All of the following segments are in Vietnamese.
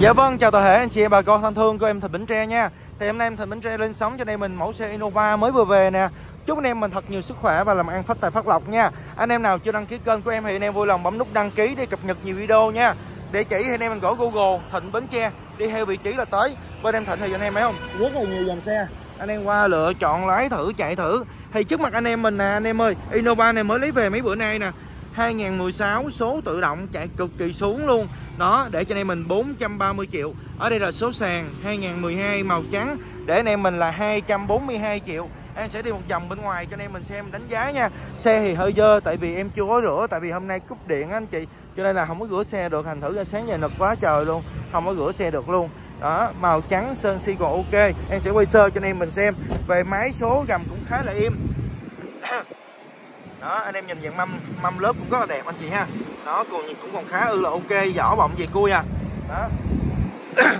Dạ vâng, chào toàn thể anh chị em bà con thân thương của em Thịnh Bến Tre nha. Thì hôm nay em Thịnh Bến Tre lên sóng cho nên mình mẫu xe Innova mới vừa về nè. Chúc anh em mình thật nhiều sức khỏe và làm ăn phát tài phát lộc nha. Anh em nào chưa đăng ký kênh của em thì anh em vui lòng bấm nút đăng ký để cập nhật nhiều video nha. Địa chỉ thì anh em mình gõ Google Thịnh Bến Tre Đi theo vị trí là tới. Bên em Thịnh thì anh em thấy không? Rất là nhiều dòng xe. Anh em qua lựa chọn lái thử chạy thử. Thì trước mặt anh em mình nè anh em ơi Innova này mới lấy về mấy bữa nay nè. 2016 số tự động chạy cực kỳ xuống luôn đó, để cho anh em mình 430 triệu. Ở đây là số sàn 2012 màu trắng. Để anh em mình là 242 triệu. Em sẽ đi một vòng bên ngoài cho anh em mình xem đánh giá nha. Xe thì hơi dơ, tại vì em chưa có rửa, tại vì hôm nay cúp điện anh chị. Cho nên là không có rửa xe được, thành thử ra sáng giờ nực quá trời luôn. Không có rửa xe được luôn. Đó, màu trắng, sơn si còn ok. Em sẽ quay sơ cho anh em mình xem. Về máy số gầm cũng khá là im đó, anh em nhìn dạng mâm mâm lớp cũng rất là đẹp anh chị ha. Đó, còn cũng còn khá ư là ok vỏ bọng gì cui à đó.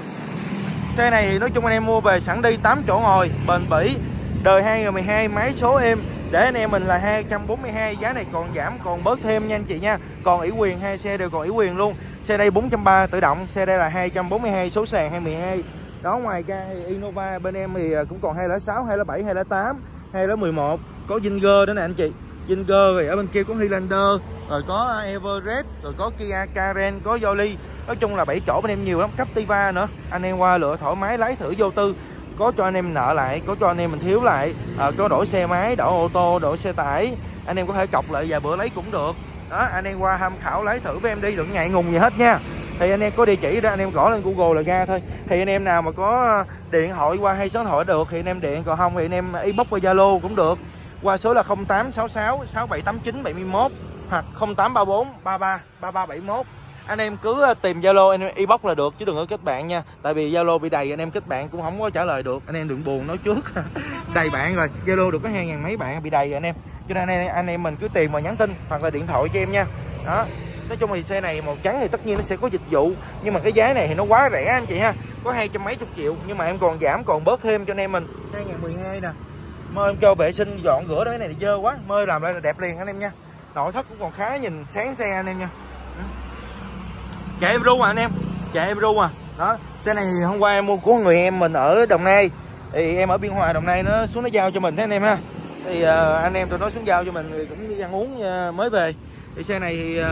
Xe này thì nói chung anh em mua về sẵn đi 8 chỗ ngồi, bền bỉ, đời 2012 máy số em để anh em mình là 242 giá này còn giảm, còn bớt thêm nha anh chị nha. Còn ủy quyền, hai xe đều còn ủy quyền luôn. Xe đây 430 tự động, xe đây là 242 số sàn 212 đó, ngoài ra Innova bên em thì à, cũng còn 206 207 208 211 có Vinger đó nè anh chị. Zinger rồi ở bên kia có Highlander rồi có Everest rồi có Kia Karen có Yoli nói chung là bảy chỗ bên em nhiều lắm Captiva nữa. Anh em qua lựa thoải mái lái thử vô tư. Có cho anh em nợ lại có cho anh em mình thiếu lại. À, có đổi xe máy đổi ô tô đổi xe tải. Anh em có thể cọc lại vài bữa lấy cũng được. Đó anh em qua tham khảo lấy thử với em đi đừng ngại ngùng gì hết nha. Thì anh em có địa chỉ ra anh em gõ lên Google là ra thôi. Thì anh em nào mà có điện thoại qua hay số điện thoại được thì anh em điện còn không thì anh em inbox qua Zalo cũng được qua số là 0866 6789 71 hoặc 0834 33 3371 anh em cứ ờ, tìm Zalo anh em inbox là được chứ đừng có kết bạn nha. Tại vì Zalo bị đầy anh em kết bạn cũng không có trả lời được. Anh em đừng buồn nói trước. Đầy bạn rồi Zalo được có hai ngàn mấy bạn bị đầy rồi anh em. Cho nên anh em, anh em mình cứ tìm và nhắn tin hoặc là điện thoại cho em nha. Đó. Nói chung thì xe này màu trắng thì tất nhiên nó sẽ có dịch vụ nhưng mà cái giá này thì nó quá rẻ anh chị ha. Có hai trăm mấy chục triệu nhưng mà em còn giảm còn bớt thêm cho anh em mình. 2012 nè mơi em cho vệ sinh dọn rửa cái này dơ quá. Mơi làm lại là đẹp liền anh em nha. Nội thất cũng còn khá nhìn sáng xe anh em nha. Ừ. Chạy em ru à anh em? Chạy em ru à. Đó xe này hôm qua em mua của người em mình ở đồng nai. Thì em ở biên hòa đồng nai nó xuống nó giao cho mình thế anh em ha. Thì uh, anh em tụi nó xuống giao cho mình thì cũng đi ăn uống uh, mới về. Thì xe này thì uh,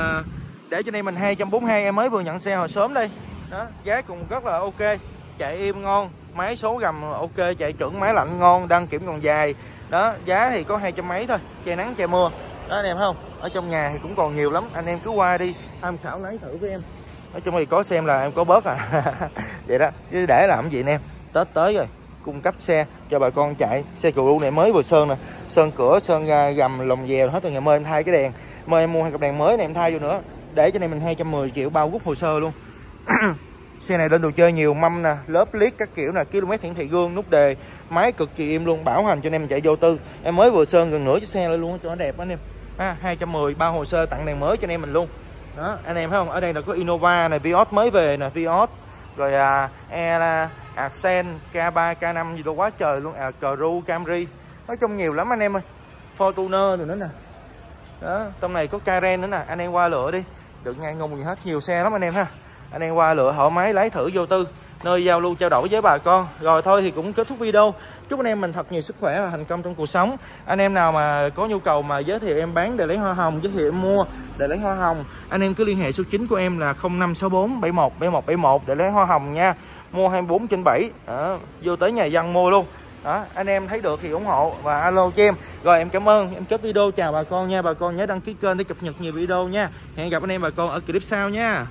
để cho anh em mình 242 em mới vừa nhận xe hồi sớm đây. Đó giá cũng rất là ok. Chạy im ngon máy số gầm, ok, chạy chuẩn, máy lạnh ngon, đăng kiểm còn dài. Đó, giá thì có hai trăm mấy thôi, che nắng, che mưa. Đó, anh em không? Ở trong nhà thì cũng còn nhiều lắm, anh em cứ qua đi. Tham khảo lấy thử với em. Nói chung thì có xem là em có bớt à. Vậy đó, chứ để làm gì anh em? Tết tới rồi, cung cấp xe cho bà con chạy. Xe cừu này mới vừa sơn nè. Sơn cửa, sơn gầm, lồng dèo hết từ ngày mời em thay cái đèn. Mời em mua hai cặp đèn mới này em thay vô nữa. Để cho này mình 210 triệu bao rút hồ sơ luôn. xe này lên đồ chơi nhiều mâm nè lớp liếc các kiểu nè km hiển thị gương nút đề máy cực kỳ im luôn bảo hành cho anh em chạy vô tư. Em mới vừa sơn gần nửa chiếc xe lên luôn cho nó đẹp anh em. À, 210 bao hồ sơ tặng đèn mới cho anh em mình luôn. Đó anh em thấy không? Ở đây là có Innova này Vios mới về nè Vios. Rồi à, e là K3 K5 gì đó quá trời luôn. À Cru Camry. Nói chung nhiều lắm anh em ơi. Fortuner rồi nữa nè. Đó trong này có Karen nữa nè. Anh em qua lựa đi. Đừng ngang ngùng gì hết nhiều xe lắm anh em ha anh em qua lựa thoải máy lái thử vô tư nơi giao lưu trao đổi với bà con. Rồi thôi thì cũng kết thúc video. Chúc anh em mình thật nhiều sức khỏe và thành công trong cuộc sống. Anh em nào mà có nhu cầu mà giới thiệu em bán để lấy hoa hồng giới thiệu em mua để lấy hoa hồng anh em cứ liên hệ số 9 của em là 0564 71 71 71 để lấy hoa hồng nha. Mua 24 trên 7 đó, vô tới nhà dân mua luôn. Đó anh em thấy được thì ủng hộ và alo cho em. Rồi em cảm ơn. Em kết video chào bà con nha. Bà con nhớ đăng ký kênh để cập nhật nhiều video nha. Hẹn gặp anh em bà con ở clip sau nha.